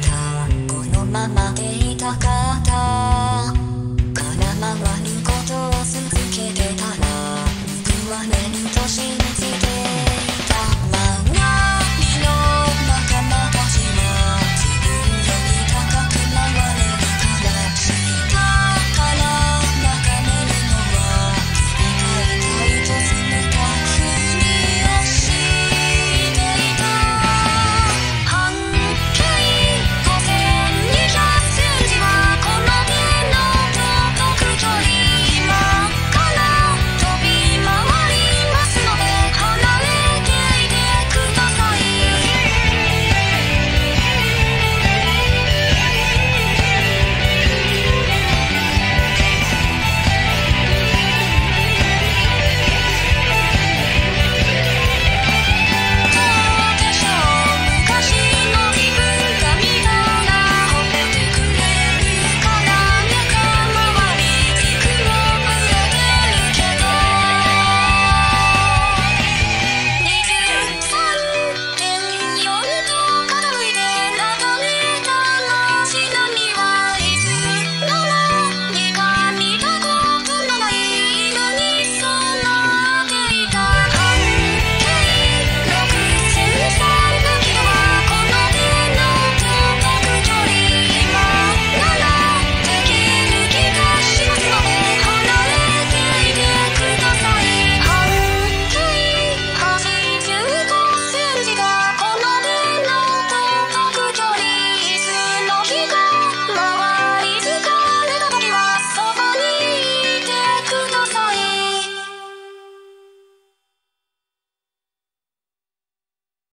た。このままでいたか。っ